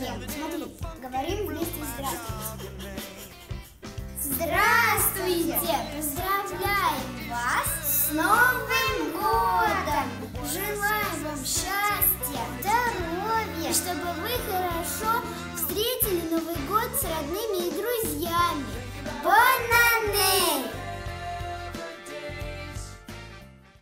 чем. Смотри, говорим вместе здравствуйте. Здравствуйте! Поздравляем вас с Новым годом! Желаем вам счастья, здоровья, чтобы вы хорошо встретили Новый год с родными